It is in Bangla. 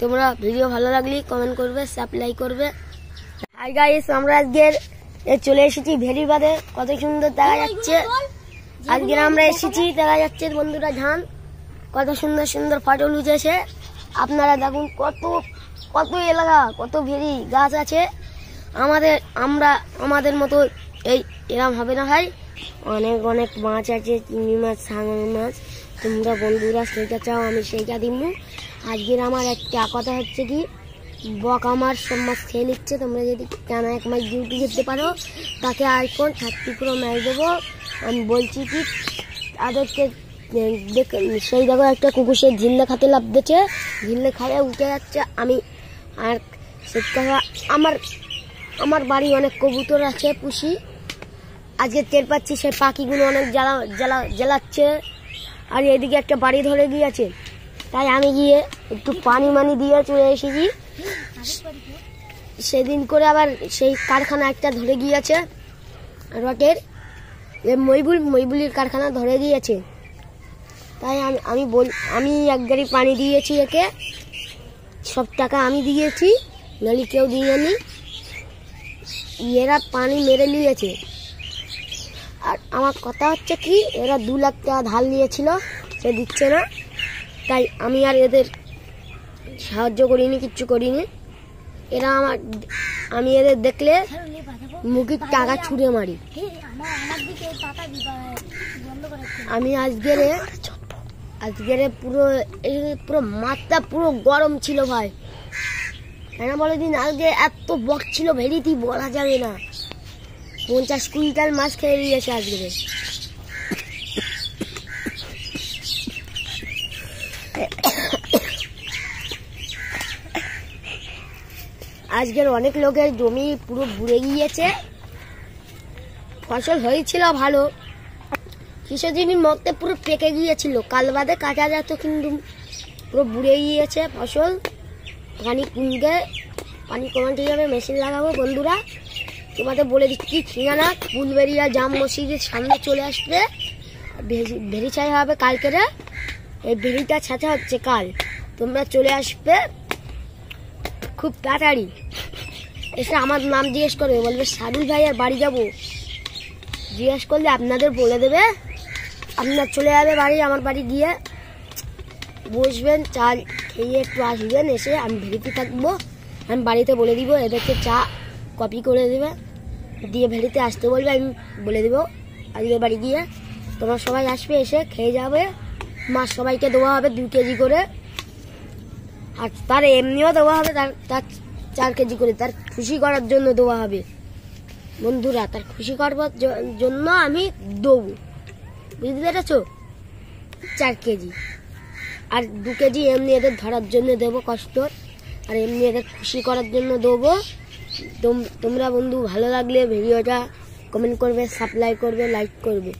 তোমরা ভিডিও ভালো লাগলে কমেন্ট করবে সাপ্লাই করবে। হাই গাইস আমরা আজকের চলে এসেছি ভেরি বাদে কত সুন্দর দেখা যাচ্ছে। আজকের আমরা এসেছি দেখা যাচ্ছে বন্ধুরা ধান। কত সুন্দর সুন্দর ফটো উঠেছে আপনারা দেখুন কত কত এলাকা কত ভেরি গাছ আছে। আমাদের আমরা আমাদের মতো এই এরম হবে না ভাই। অনেক অনেক মাছ আছে, চিংড়ি মাছ সাঙর মাছ। তোমরা বন্ধুরা সেইটা চাও, আমি সেইটা দিব। আজকের আমার একটা কথা হচ্ছে কি, বক আমার সব মাছ খেয়ে নিচ্ছে। তোমরা যদি কেন এক মাস ডিউটি যেতে পারো, তাকে আইফোন থার্টি প্রো ম্যাচ দেবো। আমি বলছি কি তাদেরকে দেখ, সেই দেখো একটা কুকুর সে ঝিল্লে খাতে লাভ দিচ্ছে। ঝিল্লে খায়ে উঠে যাচ্ছে। আমি, আর সে কথা, আমার আমার বাড়ি অনেক কবুতর আছে, পুষি। আজকে টের পাচ্ছি সে পাখিগুলো অনেক জ্বালা জ্বালা, জ্বালাচ্ছে। আর এদিকে একটা বাড়ি ধরে গিয়েছে। তাই আমি গিয়ে একটু পানি মানি দিয়ে চলে এসেছি। সেদিন করে আবার সেই কারখানা একটা ধরে গিয়েছে রটের মইবুল, মইবুলির কারখানা ধরে গিয়েছে। তাই আমি আমি বল, আমি এক গাড়ি পানি দিয়েছি একে। সব টাকা আমি দিয়েছি নালি কেউ দিয়ে নি এরা পানি মেরে নিয়েছে। আর আমার কথা হচ্ছে কি, এরা দু লাখ টাকা ধার নিয়েছিল, সে দিচ্ছে না। তাই আমি আর এদের সাহায্য করিনি, কিচ্ছু করিনি। এরা আমার, আমি এদের দেখলে মুখের টাকা ছুঁড়ে মারি। আমি আজকের আজকের পুরো পুরো মাথা পুরো গরম ছিল ভাই। কেন বলে দিন, আজকে এত বক ছিল, ভেরিটি বলা যাবে না। পঞ্চাশ কুইন্টাল মাছ খেয়ে দিয়েছে আজকে আজকের অনেক লোকের জমি পুরো বুড়ে গিয়েছে। ফসল হয়েছিল ভালো। কিছুদিনের মধ্যে পুরো পেকে গিয়েছিল। কাল বাদে কাটা যেত কিন্তু পুরো বুড়ে গিয়েছে ফসল। পানি কমবে পানি কমাতে যাবে মেশিন লাগাবো বন্ধুরা। তোমাদের বলে দিচ্ছি ঠিকানা? ফুলবেরিয়া জাম মসজিদের সামনে চলে আসবে। ভেরি- ছাই হবে কালকেরে এই ভেরিটা ছাঁচা হচ্ছে কাল। তোমরা চলে আসবে খুব তাড়াতাড়ি। এসে আমার নাম জিজ্ঞেস করবে, বলবে সাদুল ভাইয়ের বাড়ি যাব। জিজ্ঞেস করলে আপনাদের বলে দেবে। আপনার চলে যাবে বাড়ি, আমার বাড়ি গিয়ে বসবেন চা খেয়ে একটু আসবেন, এসে আমি ভেরিতে থাকব। আমি বাড়িতে বলে দিব, এদেরকে চা কপি করে দেবে। দিয়ে ভেরিতে আসতে বলবে, আমি বলে দেবো। আজকে বাড়ি গিয়ে তোমরা সবাই আসবে, এসে খেয়ে যাবে। মাছ সবাইকে দেওয়া হবে দু কেজি করে। আর তার এমনিও দেওয়া হবে, তার তার চার কেজি করে। তার খুশি করার জন্য দেওয়া হবে। বন্ধুরা, তার খুশি করবার জন্য আমি দেবো। বুঝতে পেরেছ? চার কেজি। আর দু কেজি এমনি এদের ধরার জন্য দেবো কষ্ট। আর এমনি এদের খুশি করার জন্য দেবো। তোমরা বন্ধু ভালো লাগলে ভিডিওটা কমেন্ট করবে সাপ্লাই করবে লাইক করবে।